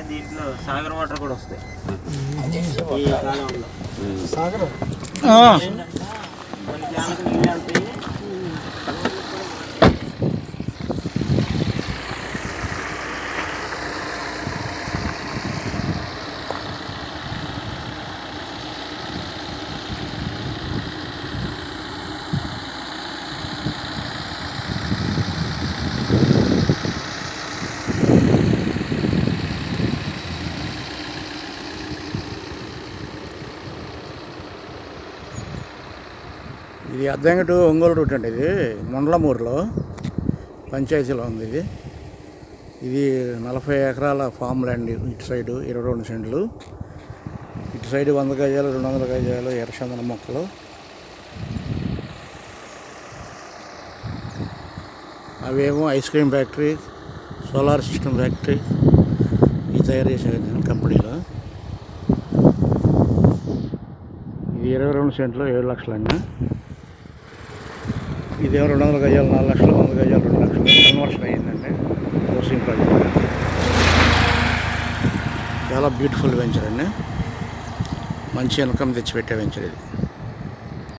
కానీ దీంట్లో సాగర్ వాటర్ కూడా వస్తాయి. ఈ కాలంలో. సాగరం? కొన్ని డ్యామ్లకు నీళ్ళు వెళ్తాయి ఇది అద్దంకి టు ఒంగోలు రూట్ అండి ఇది. ముండ్లమూరులో పంచాయతీలో ఉంది ఇది. ఇది నలభై ఎకరాల ఫామ్ ల్యాండ్ ఇటు సైడు ఇరవై రెండు సెంట్లు. ఇటు సైడ్ వంద గజాలు రెండు వందల గజాలు ఎర్రచందన మొక్కలు. అవేమో ice cream factory solar system factory ఇది తయారు చేసే కంపెనీలో. ఇది ఇరవై రెండు సెంట్లు ఏడు లక్షలండి ఇదేమో రెండు వందల గజాలు నాలుగు లక్షలు వంద గజాలు రెండు లక్షలు. కన్వర్షన్ అయ్యిందండి. Housing project. చాలా బ్యూటిఫుల్ వెంచర్ అండి. మంచి ఇన్కమ్ తెచ్చిపెట్టే వెంచర్ ఇది.